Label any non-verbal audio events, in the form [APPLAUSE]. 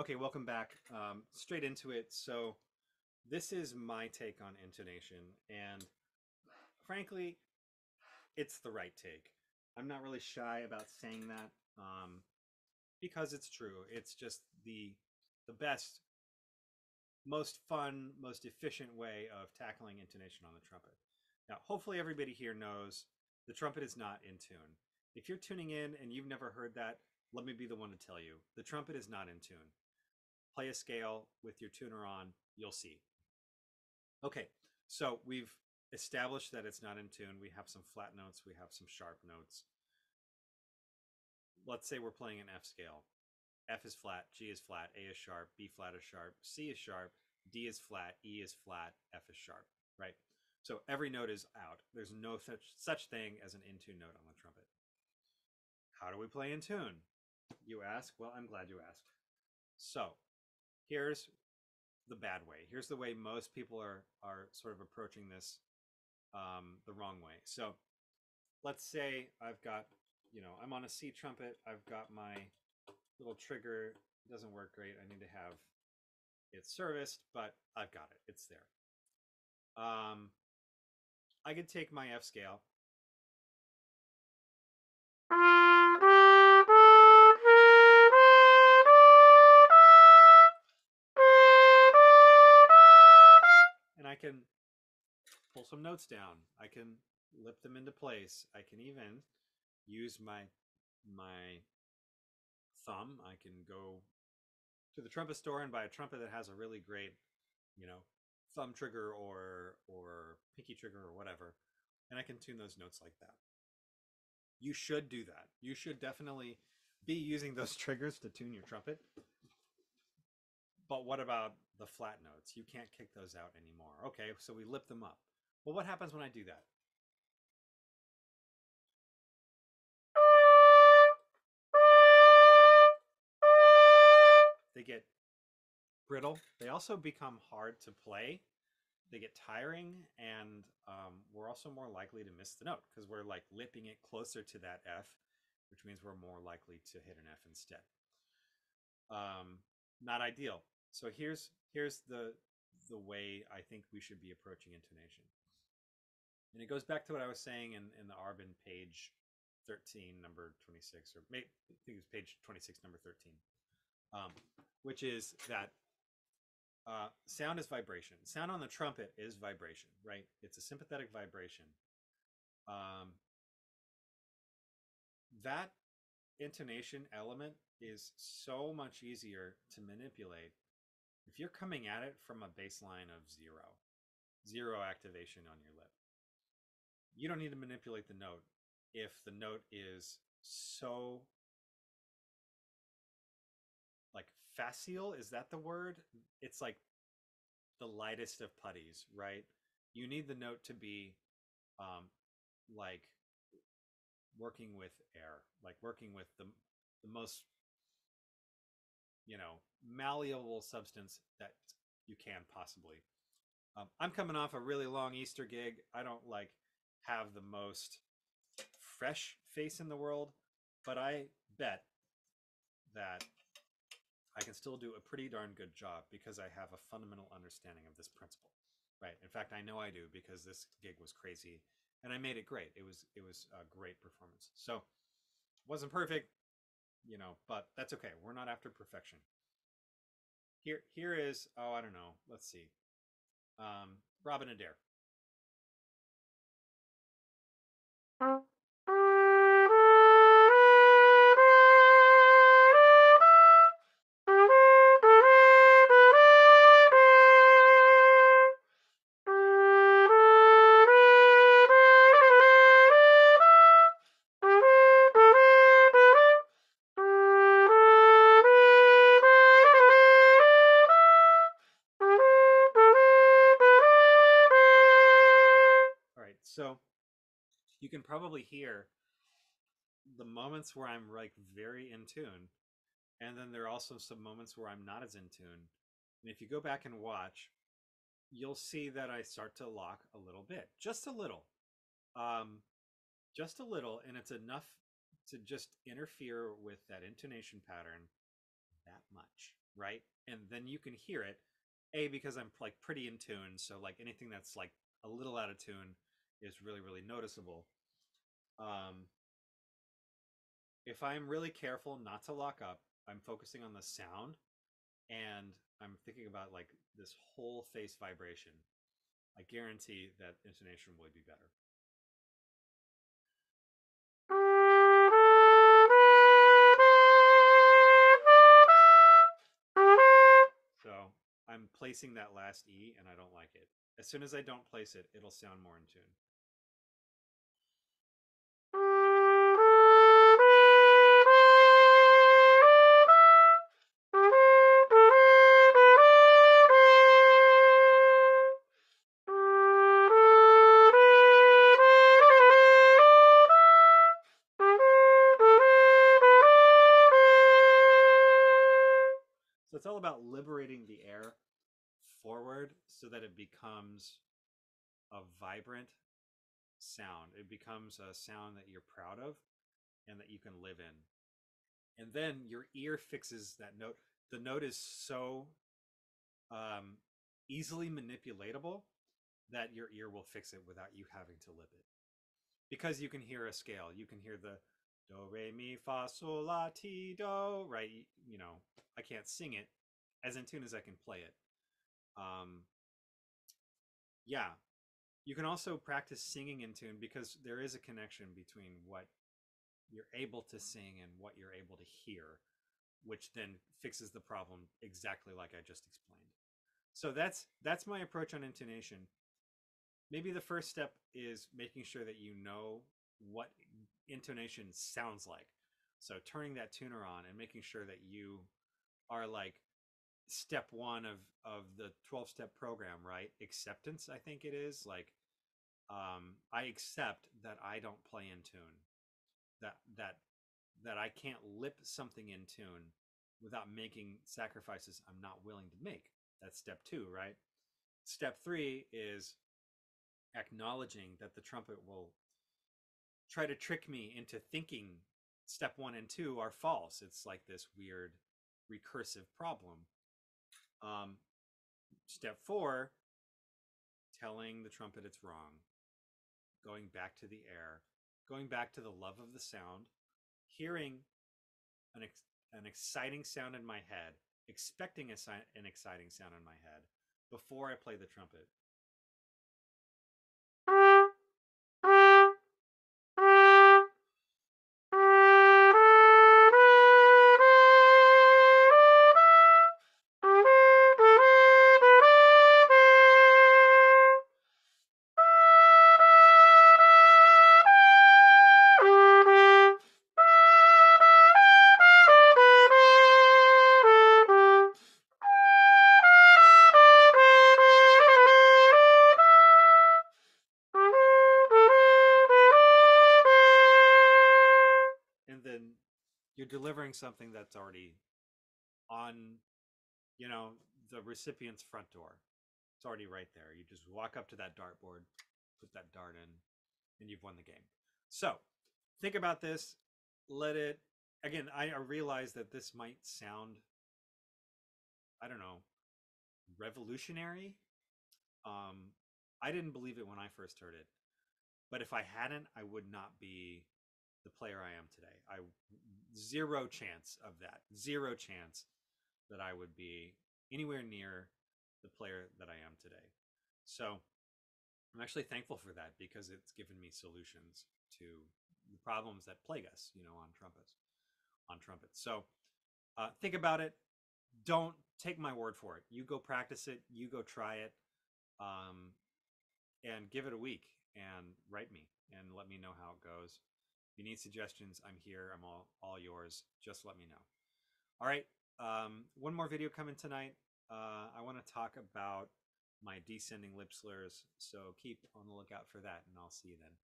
Okay, welcome back. Um, straight into it. So, this is my take on intonation, and frankly, it's the right take. I'm not really shy about saying that um, because it's true. It's just the the best, most fun, most efficient way of tackling intonation on the trumpet. Now, hopefully, everybody here knows the trumpet is not in tune. If you're tuning in and you've never heard that, let me be the one to tell you the trumpet is not in tune play a scale with your tuner on, you'll see. Okay, so we've established that it's not in tune. We have some flat notes, we have some sharp notes. Let's say we're playing an F scale. F is flat, G is flat, A is sharp, B flat is sharp, C is sharp, D is flat, E is flat, F is sharp, right? So every note is out. There's no such such thing as an in tune note on the trumpet. How do we play in tune? You ask? Well, I'm glad you asked. So here's the bad way. Here's the way most people are are sort of approaching this um, the wrong way. So let's say I've got, you know, I'm on a C trumpet. I've got my little trigger. It doesn't work great. I need to have it serviced, but I've got it. It's there. Um, I could take my F scale notes down. I can lip them into place. I can even use my my thumb. I can go to the trumpet store and buy a trumpet that has a really great, you know, thumb trigger or or pinky trigger or whatever, and I can tune those notes like that. You should do that. You should definitely be using those [LAUGHS] triggers to tune your trumpet. But what about the flat notes? You can't kick those out anymore. Okay, so we lip them up. Well, what happens when I do that? They get brittle. They also become hard to play. They get tiring, and um, we're also more likely to miss the note because we're like lipping it closer to that F, which means we're more likely to hit an F instead. Um, not ideal. So here's here's the the way I think we should be approaching intonation. And it goes back to what I was saying in, in the Arban page 13, number 26, or maybe, I think it was page 26, number 13, um, which is that uh, sound is vibration. Sound on the trumpet is vibration, right? It's a sympathetic vibration. Um, that intonation element is so much easier to manipulate if you're coming at it from a baseline of zero, zero activation on your lip, you don't need to manipulate the note if the note is so like facile is that the word it's like the lightest of putties right you need the note to be um like working with air like working with the the most you know malleable substance that you can possibly. Um, I'm coming off a really long Easter gig. I don't like have the most fresh face in the world, but I bet that I can still do a pretty darn good job because I have a fundamental understanding of this principle. Right. In fact, I know I do because this gig was crazy and I made it great. It was it was a great performance. So wasn't perfect, you know, but that's okay. We're not after perfection. Here, here is, oh, I don't know. Let's see. Um, Robin Adair. So you can probably hear the moments where I'm like very in tune. And then there are also some moments where I'm not as in tune. And if you go back and watch, you'll see that I start to lock a little bit, just a little. Um, just a little, and it's enough to just interfere with that intonation pattern that much. right? And then you can hear it. A because I'm like pretty in tune, so like anything that's like a little out of tune is really really noticeable. Um, if I'm really careful not to lock up, I'm focusing on the sound and I'm thinking about like this whole face vibration. I guarantee that intonation would be better. So I'm placing that last E and I don't like it. As soon as I don't place it, it'll sound more in tune. Forward so that it becomes a vibrant sound. It becomes a sound that you're proud of and that you can live in. And then your ear fixes that note. The note is so um, easily manipulatable that your ear will fix it without you having to lip it. Because you can hear a scale, you can hear the do re mi fa sol la ti do, right? You know, I can't sing it as in tune as I can play it. Um, yeah, you can also practice singing in tune because there is a connection between what you're able to sing and what you're able to hear, which then fixes the problem exactly like I just explained. So that's that's my approach on intonation. Maybe the first step is making sure that you know what intonation sounds like. So turning that tuner on and making sure that you are like step one of of the 12 step program right? Acceptance i think it is like um i accept that i don't play in tune that that that i can't lip something in tune without making sacrifices i'm not willing to make. That's step two right? Step three is acknowledging that the trumpet will try to trick me into thinking step one and two are false. It's like this weird recursive problem um, step four, telling the trumpet it's wrong, going back to the air, going back to the love of the sound, hearing an, ex- an exciting sound in my head, expecting a si- an exciting sound in my head before I play the trumpet. Delivering something that's already on you know the recipient's front door. It's already right there. You just walk up to that dartboard put that dart in and you've won the game. So think about this let it again i realize that this might sound i don't know revolutionary um i didn't believe it when i first heard it but if i hadn't i would not be the player I am today. I zero chance of that. Zero chance that I would be anywhere near the player that I am today. So I'm actually thankful for that because it's given me solutions to the problems that plague us, you know, on trumpets, on trumpets. So uh, think about it. Don't take my word for it. You go practice it. You go try it, um, and give it a week and write me and let me know how it goes you need suggestions, I'm here. I'm all, all yours. Just let me know. All right. Um, one more video coming tonight. Uh, I want to talk about my descending lip slurs. So keep on the lookout for that, and I'll see you then.